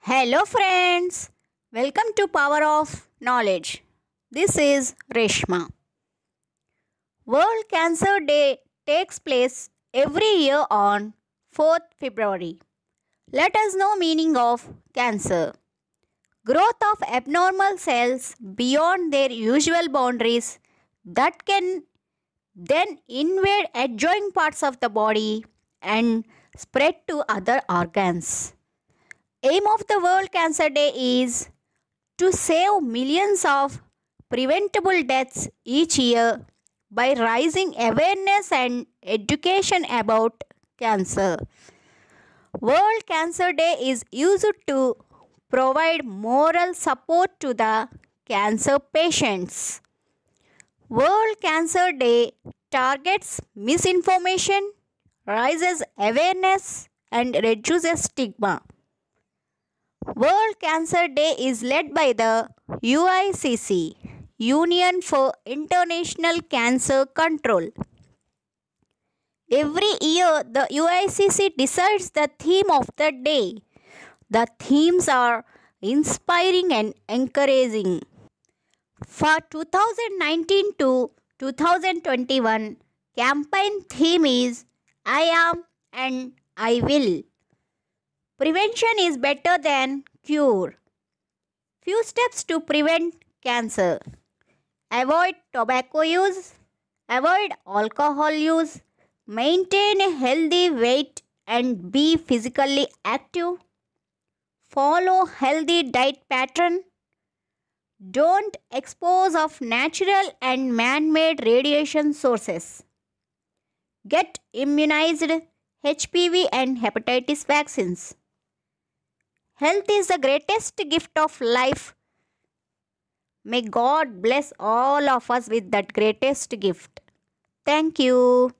Hello, friends. Welcome to Power of Knowledge. This is Reshma. World Cancer Day takes place every year on 4th February. Let us know meaning of cancer. Growth of abnormal cells beyond their usual boundaries that can then invade adjoining parts of the body and spread to other organs. Aim of the World Cancer Day is to save millions of preventable deaths each year by raising awareness and education about cancer. World Cancer Day is used to provide moral support to the cancer patients. World Cancer Day targets misinformation, raises awareness, and reduces stigma. World Cancer Day is led by the UICC, Union for International Cancer Control. Every year, the UICC decides the theme of the day. The themes are inspiring and encouraging. For 2019 to 2021, campaign theme is I am and I will. Prevention is better than cure. Few steps to prevent cancer. Avoid tobacco use, avoid alcohol use, maintain a healthy weight and be physically active. Follow healthy diet pattern. Don't expose of natural and man-made radiation sources. Get immunized HPV and hepatitis vaccines. Health is the greatest gift of life. May God bless all of us with that greatest gift. Thank you.